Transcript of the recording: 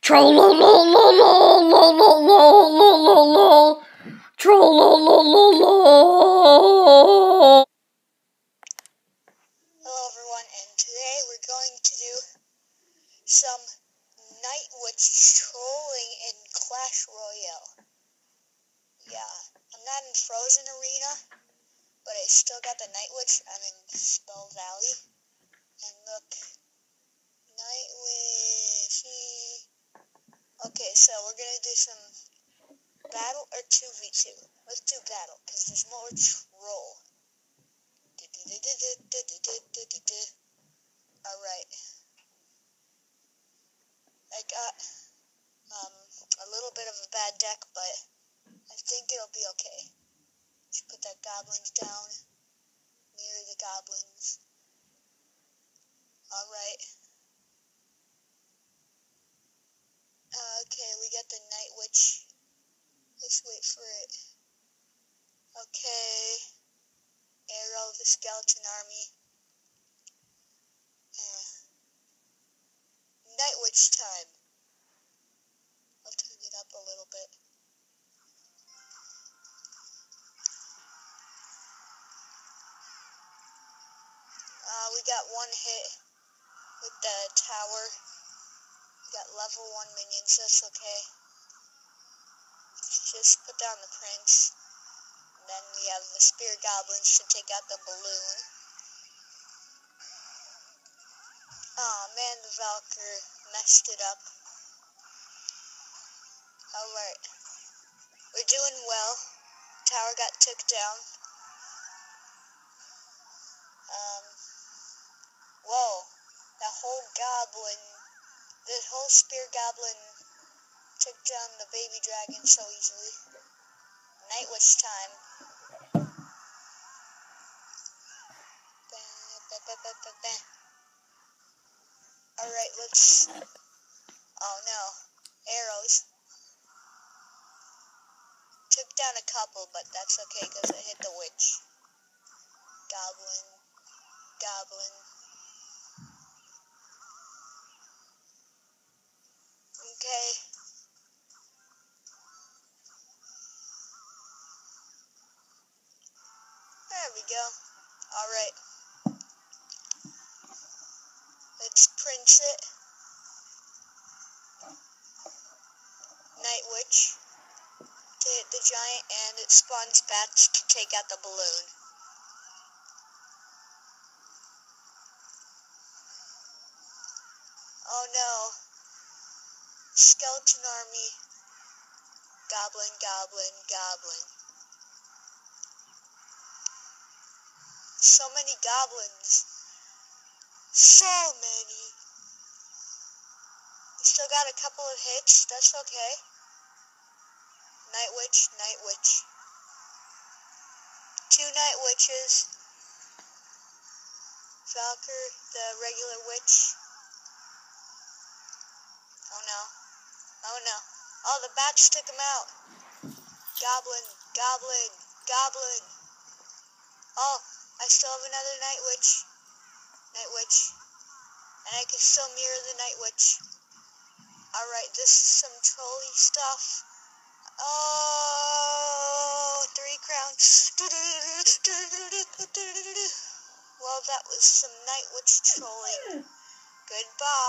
Troll-la-la-la-la-la-la-la-la. Hello everyone, and today we're going to do some trolling in Clash Royale. Yeah, I'm not in Frozen Arena, but I still got the. I'm in Spell Valley. And look. Okay, so we're gonna do some battle or 2v2. Let's do battle, because there's more troll. Alright. I got um, a little bit of a bad deck, but I think it'll be okay. Just put that goblins down. Mirror the goblins. Alright. Okay, we got the Night Witch. Let's wait for it. Okay. Arrow, of the skeleton army. Uh, Night Witch time. I'll turn it up a little bit. Uh, we got one hit with the tower. We got level one minions, that's okay. Just put down the prince. And then we have the spear goblins to take out the balloon. oh, man, the Valkyrie messed it up. Alright. We're doing well. Tower got took down. Um, whoa. That whole goblin, the whole spear goblin took down the baby dragon so easily. Night Witch time. Alright, let's... Oh no. Arrows. Took down a couple, but that's okay because it hit the witch. Goblin. Goblin. There we go. Alright. Let's print it. Night Witch to hit the giant and it spawns bats to take out the balloon. Oh no. Skeleton army. Goblin, goblin, goblin. So many goblins. So many. We still got a couple of hits. That's okay. Night Witch, Night Witch. Two Night Witches. Valkyrie, the regular witch. Oh no. Oh no. Oh, the bats took him out. Goblin, goblin, goblin. Oh, I still have another Night Witch. Night Witch. And I can still mirror the Night Witch. Alright, this is some trolly stuff. Oh, three crowns. Well, that was some Night Witch trolling. Goodbye.